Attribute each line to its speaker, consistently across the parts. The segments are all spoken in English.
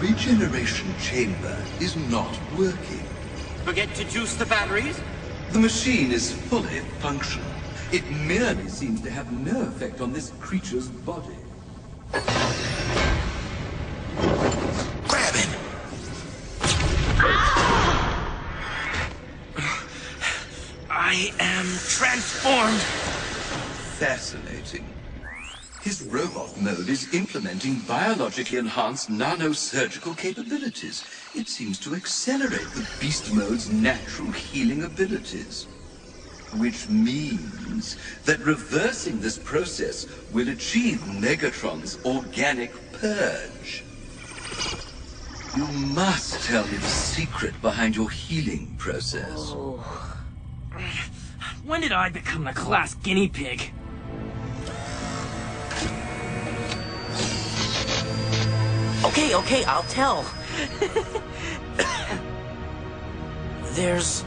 Speaker 1: regeneration chamber is not working.
Speaker 2: Forget to juice the batteries?
Speaker 1: The machine is fully functional. It merely seems to have no effect on this creature's body.
Speaker 3: Grab him!
Speaker 2: I am transformed.
Speaker 1: Fascinating. His robot mode is implementing biologically enhanced nanosurgical capabilities. It seems to accelerate the beast mode's natural healing abilities. Which means that reversing this process will achieve Megatron's organic purge. You must tell me the secret behind your healing process. Oh.
Speaker 2: When did I become the class guinea pig?
Speaker 4: Okay, okay, I'll tell. There's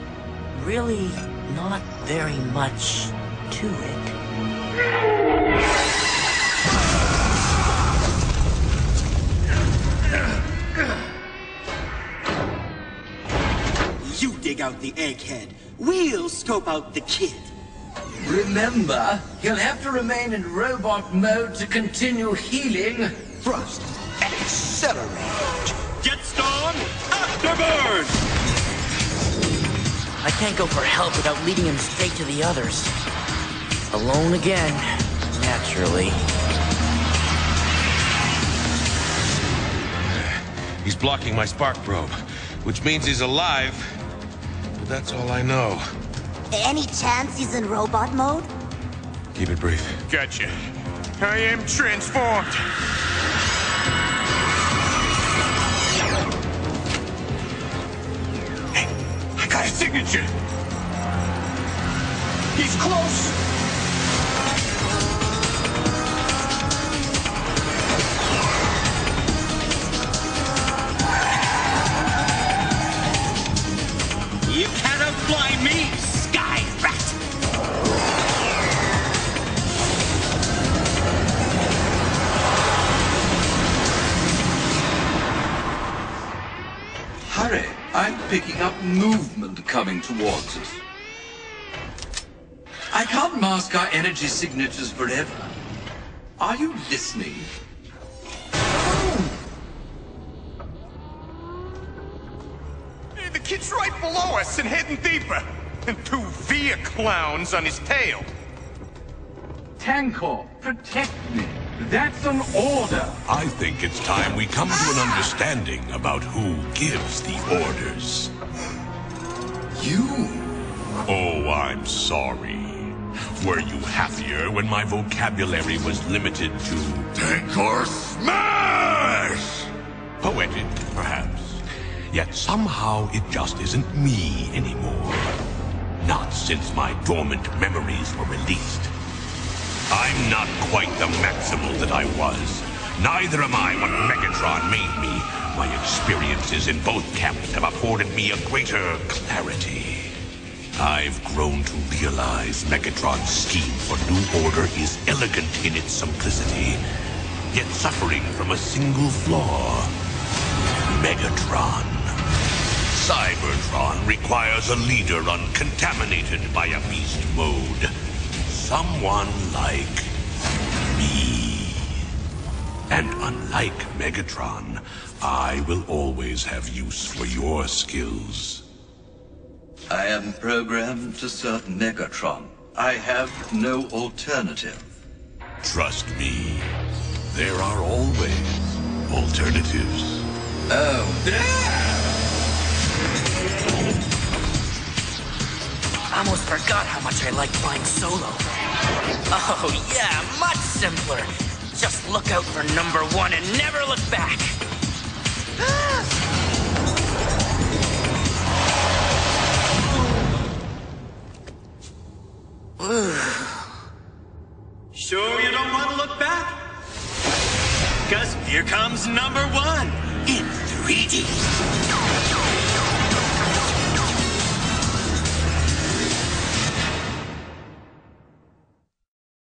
Speaker 4: really not very much to it.
Speaker 2: You dig out the egghead. We'll scope out the kid.
Speaker 1: Remember, he'll have to remain in robot mode to continue healing.
Speaker 3: Thrust. Accelerate.
Speaker 2: Jetstorm, afterburn!
Speaker 4: I can't go for help without leading him straight to the others. Alone again, naturally.
Speaker 5: He's blocking my spark probe, which means he's alive. But that's all I know.
Speaker 6: Any chance he's in robot mode?
Speaker 5: Keep it brief.
Speaker 7: Gotcha. I am transformed. Signature. He's close.
Speaker 1: Hurry, I'm picking up movement coming towards us. I can't mask our energy signatures forever. Are you listening?
Speaker 7: Hey, The kid's right below us and heading deeper. And two Vehicons on his tail.
Speaker 1: Tankor, protect me. That's an order.
Speaker 8: I think it's time we come to an understanding about who gives the orders.
Speaker 1: You?
Speaker 8: Oh, I'm sorry. Were you happier when my vocabulary was limited to Tankor Smash? Poetic, perhaps. Yet somehow it just isn't me anymore. Not since my dormant memories were released. I'm not quite the maximal that I was. Neither am I what Megatron made me. My experiences in both camps have afforded me a greater clarity. I've grown to realize Megatron's scheme for New Order is elegant in its simplicity, yet suffering from a single flaw. Megatron. Cybertron requires a leader uncontaminated by a beast mode. Someone like me. And unlike Megatron, I will always have use for your skills.
Speaker 1: I am programmed to serve Megatron. I have no alternative.
Speaker 8: Trust me, there are always alternatives.
Speaker 1: Oh, Yeah!
Speaker 4: I Almost forgot how much I like flying solo. Oh, yeah, much simpler. Just look out for number one and never look back.
Speaker 2: Sure you don't want to look back? Because here comes number one in 3D.